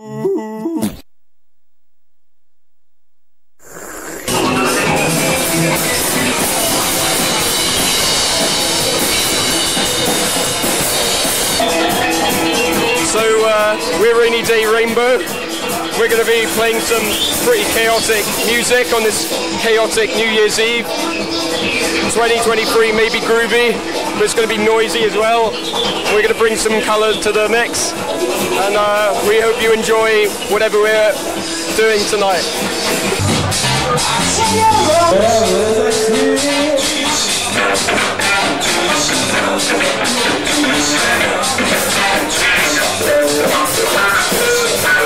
So uh, we're Rainy Day Rainbow. We're going to be playing some pretty chaotic music on this chaotic New Year's Eve. 2023 may be groovy, but it's going to be noisy as well. We're going to bring some colour to the mix, and uh, we hope you enjoy whatever we're doing tonight.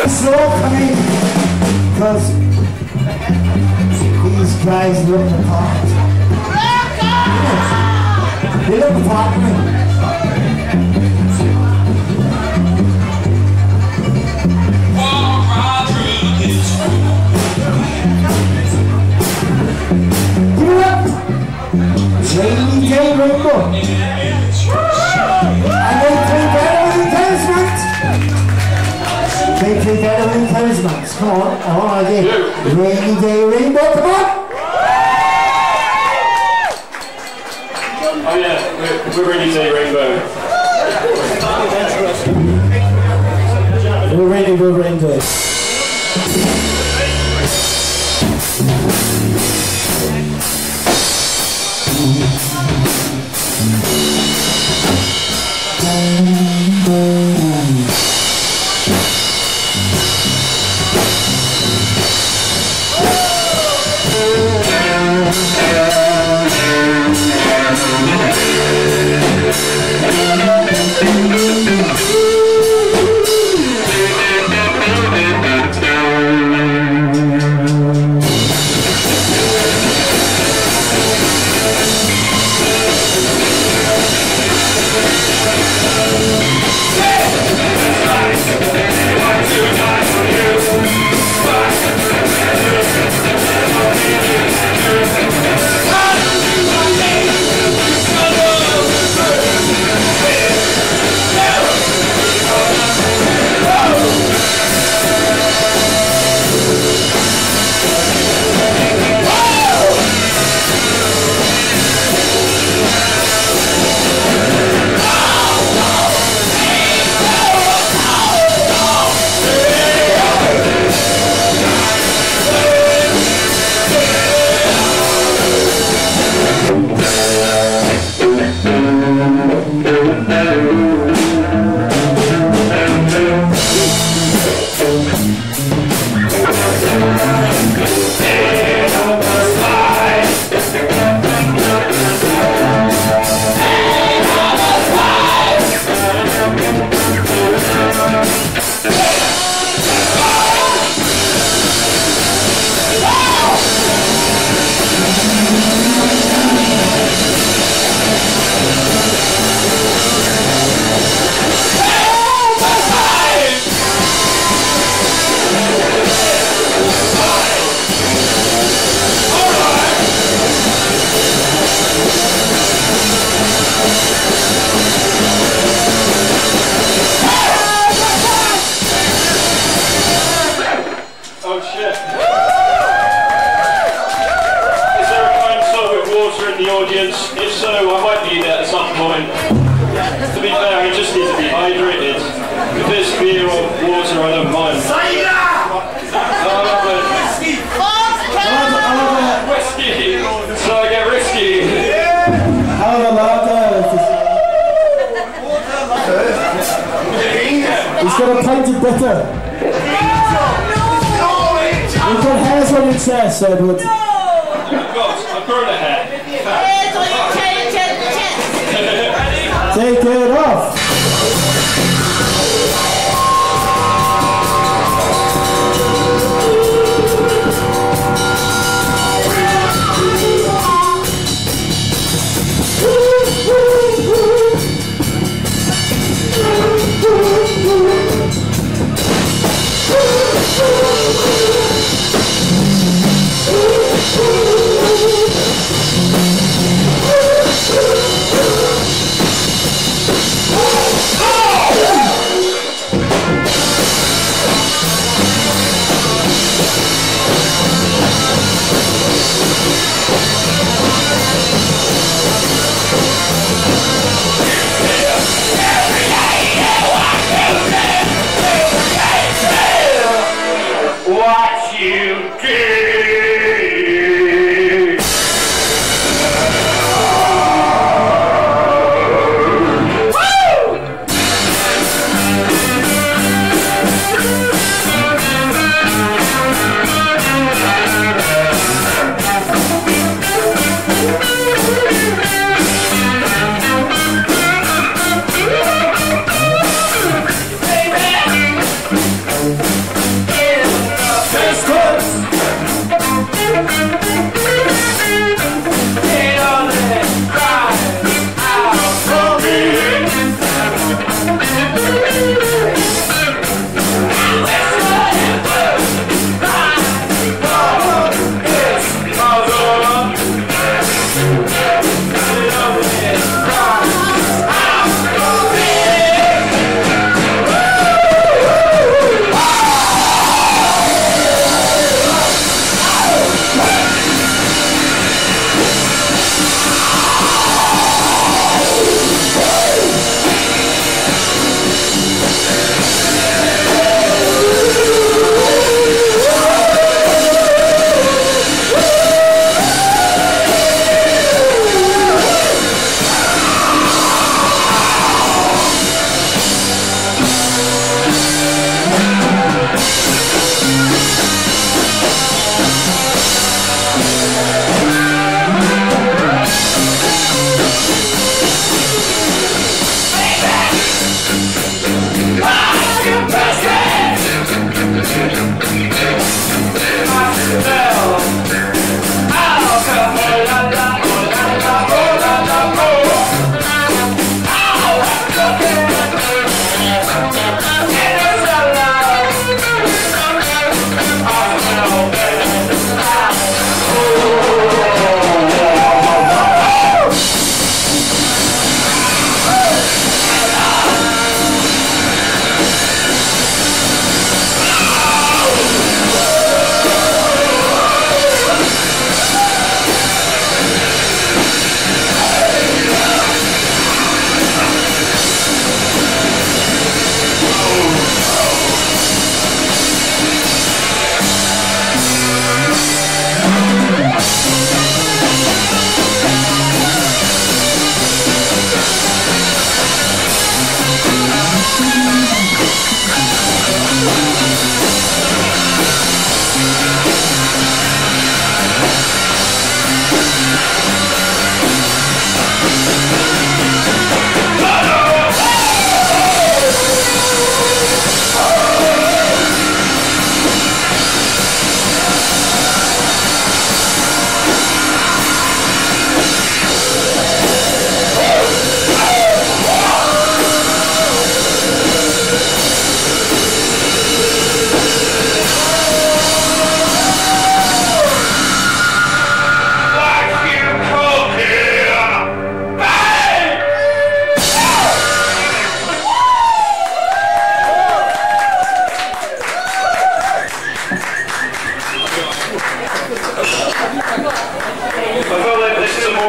slow coming because these guys look the part. They look the Talismans. Come on, I want to get Rainy Day Rainbow. Come on! Oh yeah, we're, we're Rainy Day Rainbow. We're ready, we're ready. Fair, I just need to be hydrated. If there's beer or water, I don't mind. I love it. Whiskey! So I get risky. How the lager? He's got a pint of bitter. You've got hairs on your chest, Edward. I've got, I've grown a hair. Take it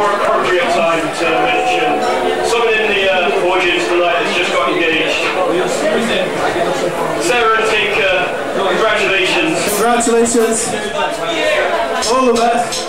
more appropriate time to mention someone in the uh, audience tonight that's just got engaged. Sarah Tinker, congratulations. Congratulations. All the best.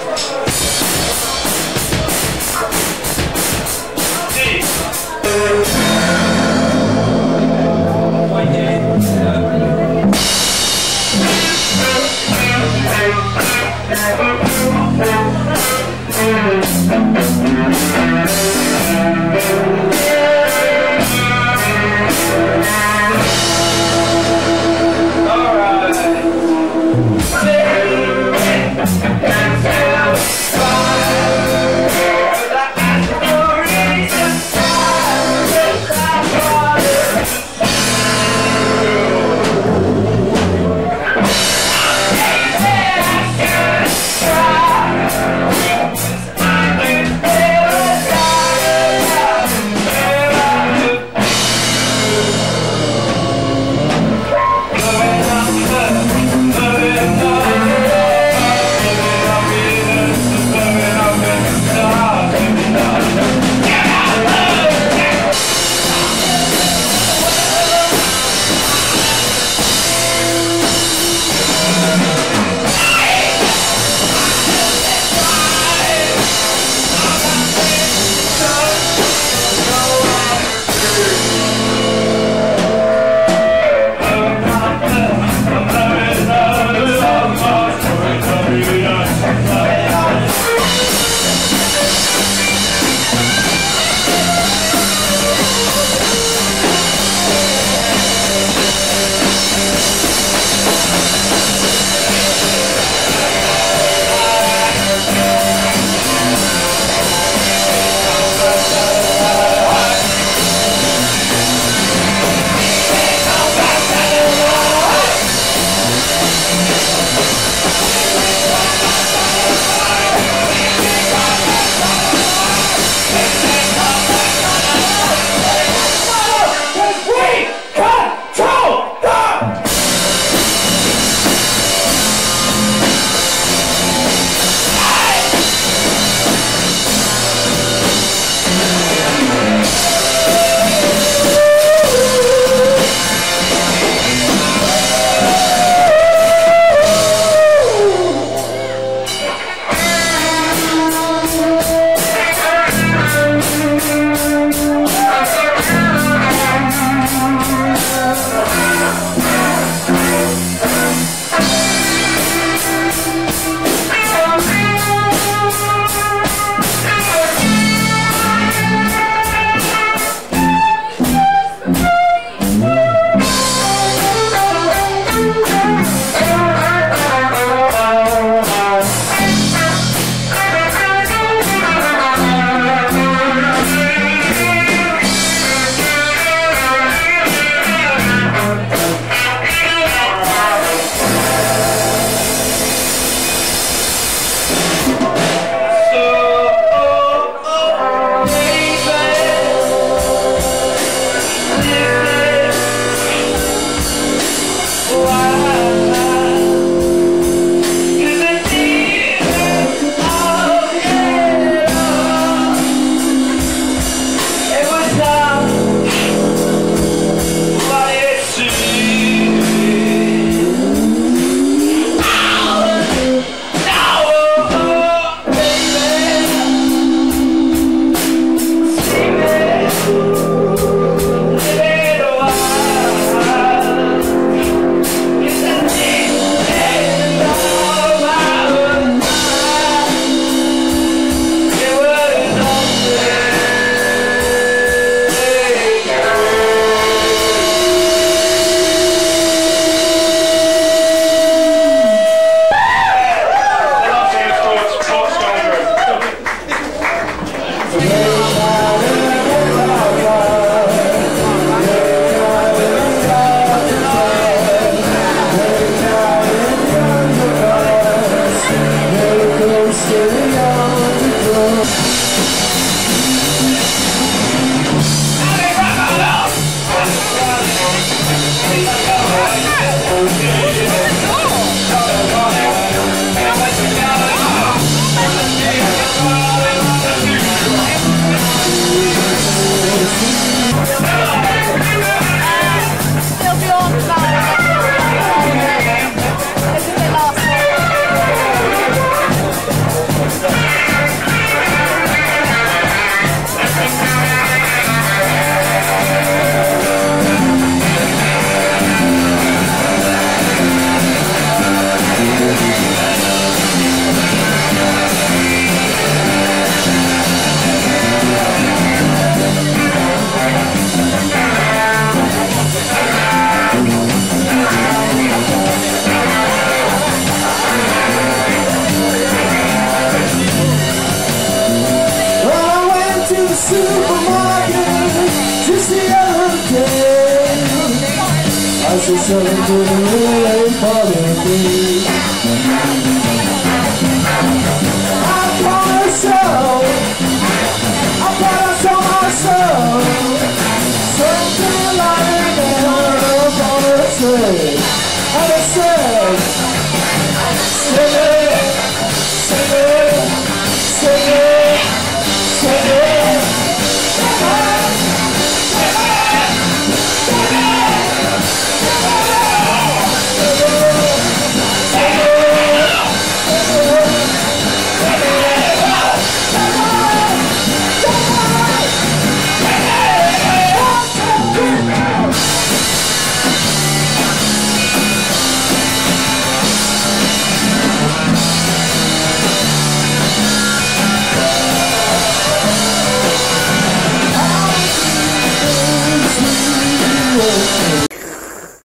Bothering me.